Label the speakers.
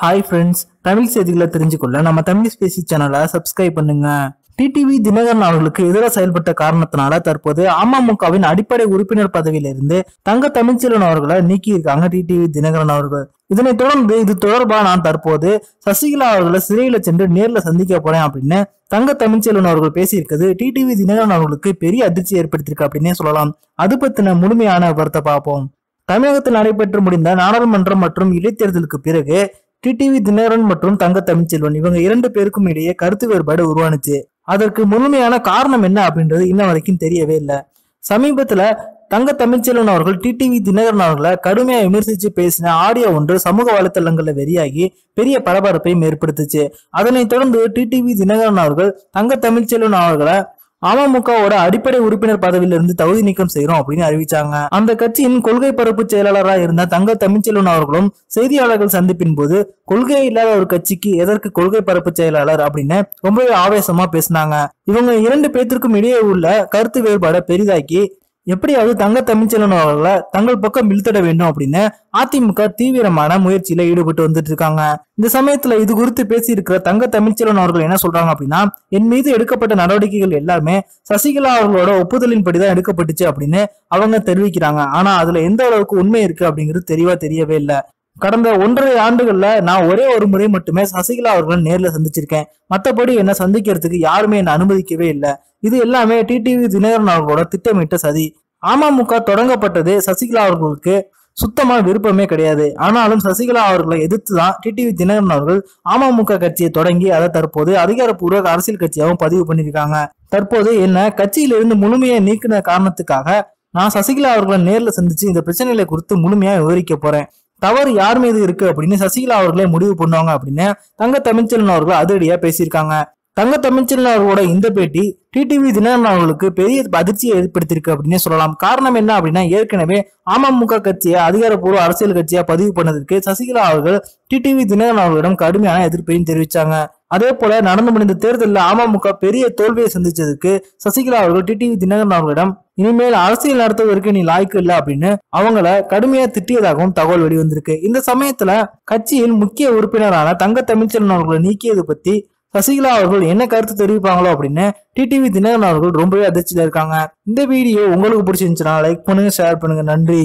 Speaker 1: Hi friends Tamil செய்திகளை தெரிஞ்சுக்கொள்ள நம்ம தமிழ் ஸ்பேசி சேனலை சப்ஸ்கிரைப் பண்ணுங்க. டிடிவி தினகரன் அவர்களுக்கு எதிராக செயல்பட்ட காரணத்தினால தற்போது அமமுகவின் அடிப்படை உறுப்பினர் பதவியிலிருந்து தங்க தமிழ்ச்செல்வன் அவர்களை நீக்கியிருக்காங்க டிடிவி தினகரன் அவர்கள். இதனைத் தொடர்ந்து இது தொடர்பாக நான் தற்போது சசிகலா அவர்களை சிறையில சென்று நேர்ல சந்திக்க போறேன் அப்படின்னு தங்க தமிழ்ச்செல்வன் அவர்கள் பேசியிருக்கிறது. டிடிவி தினகரன் அவர்களுக்கு பெரிய அதிர்ச்சி ஏற்படுத்தியிருக்கு அப்படின்னே சொல்லலாம். அது பத்தின முழுமையான விவரத்தை பார்ப்போம். தமிழகத்தில் நடைபெற்று முடிந்த நாடாளுமன்றம் மற்றும் இடைத்தேர்தலுக்கு பிறகு டிடிவி தினகரன் மற்றும் தங்க தமிழ்ச்செல்வன் இவங்க இரண்டு பேருக்கும் இடையே கருத்து வேறுபாடு உருவானுச்சு. அதற்கு முழுமையான காரணம் என்ன அப்படின்றது இன்ன வரைக்கும் தெரியவே இல்லை. சமீபத்துல தங்க தமிழ்ச்செல்வன் அவர்கள் டிடிவி தினகரன் அவர்களை கடுமையா விமர்சிச்சு பேசின ஆடியோ ஒன்று சமூக வலைத்தளங்கள்ல வெளியாகி பெரிய பரபரப்பையும் ஏற்படுத்துச்சு. அதனைத் தொடர்ந்து டிடிவி தினகரன் அவர்கள் தங்க தமிழ்ச்செல்வன் அவர்களை அமமுகவோட அடிப்படை உறுப்பினர் பதவியிலிருந்து தகுதி நீக்கம் செய்யறோம் அப்படின்னு அறிவிச்சாங்க. அந்த கட்சியின் கொள்கை பரப்பு செயலாளராக இருந்த தங்க தமிழ்ச்செல்வன் அவர்களும் செய்தியாளர்கள் சந்திப்பின் போது கொள்கை இல்லாத ஒரு கட்சிக்கு எதற்கு கொள்கை பரப்பு செயலாளர் அப்படின்னு ரொம்பவே ஆவேசமா பேசினாங்க. இவங்க இரண்டு பேத்திற்கும் இடையே உள்ள கருத்து வேறுபாடை பெரிதாக்கி எப்படியாவது தங்க தமிழ்ச்செல்வன் அவர்களை தங்கள் பக்கம் இழுத்திட வேண்டும் அப்படின்னு அதிமுக தீவிரமான முயற்சியில ஈடுபட்டு வந்துட்டு இருக்காங்க. இந்த சமயத்துல இது குறித்து பேசியிருக்கிற தங்க தமிழ்ச்செல்வன் அவர்கள் என்ன சொல்றாங்க அப்படின்னா என் மீது எடுக்கப்பட்ட நடவடிக்கைகள் எல்லாமே சசிகலா அவர்களோட ஒப்புதலின்படி தான் எடுக்கப்பட்டுச்சு அப்படின்னு அவங்க தெரிவிக்கிறாங்க. ஆனா அதுல எந்த அளவுக்கு உண்மை இருக்கு அப்படிங்கிறது தெளிவா தெரியவே இல்லை. கடந்த ஒன்றரை ஆண்டுகள்ல நான் ஒரே ஒரு முறை மட்டுமே சசிகலா அவர்களை நேர்ல சந்திச்சிருக்கேன். மற்றபடி என்னை சந்திக்கிறதுக்கு யாருமே என்னை அனுமதிக்கவே இல்லை. இது எல்லாமே டிடிவி தினகரன் அவர்களோட திட்டமிட்ட சதி. அமமுக தொடங்கப்பட்டது சசிகலா அவர்களுக்கு சுத்தமா விருப்பமே கிடையாது. ஆனாலும் சசிகலா அவர்களை எதிர்த்து தான் டிடிவி தினகரன் அவர்கள் அமமுக கட்சியை தொடங்கி அதை தற்போது அதிகாரப்பூர்வ அரசியல் கட்சியாகவும் பதிவு பண்ணியிருக்காங்க. தற்போது என்ன கட்சியிலிருந்து முழுமையை நீக்கின காரணத்துக்காக நான் சசிகலா அவர்களை நேரில் சந்திச்சு இந்த பிரச்சனைகளை குறித்து முழுமையா விவரிக்க போறேன். தவறு யார் மீது இருக்கு அப்படின்னு சசிகலா அவர்களே முடிவு பண்ணுவாங்க அப்படின்னு தங்க தமிழ்ச்செல்வன் அவர்கள் அதிரடியா பேசியிருக்காங்க. தங்க தமிழ்ச்செல்வன் அவர்களோட இந்த பேட்டி டிடிவி தினகரன் அவர்களுக்கு பெரிய அதிர்ச்சியை ஏற்படுத்தியிருக்கு அப்படின்னே சொல்லலாம். காரணம் என்ன அப்படின்னா ஏற்கனவே அமமுக கட்சியை அதிகாரப்பூர்வ அரசியல் கட்சியா பதிவு பண்ணதற்கு சசிகலா அவர்கள் டிடிவி தினகரன் அவர்களிடம் கடுமையான எதிர்ப்பையும் தெரிவிச்சாங்க. அதே போல நடந்து முடிந்த தேர்தலில் அமமுக பெரிய தோல்வியை சந்திச்சதுக்கு சசிகலா அவர்கள் டிடிவி தினகரன் அவர்களிடம் இனிமேல் அரசியல் நடத்துவதற்கு நீ லாய்க்கு இல்லை அப்படின்னு அவங்கள கடுமையா திட்டியதாகவும் தகவல் வெளிவந்திருக்கு. இந்த சமயத்துல கட்சியின் முக்கிய உறுப்பினரான தங்க தமிழ்ச்செல்வன் அவர்களை நீக்கியது பத்தி சசிகலா அவர்கள் என்ன கருத்து தெரிவிப்பாங்களோ அப்படின்னு டிடிவி தினகரன் அவர்கள் ரொம்பவே அதிர்ச்சியில இருக்காங்க. இந்த வீடியோ உங்களுக்கு பிடிச்சிருந்துச்சுன்னா லைக் பண்ணுங்க ஷேர் பண்ணுங்க. நன்றி.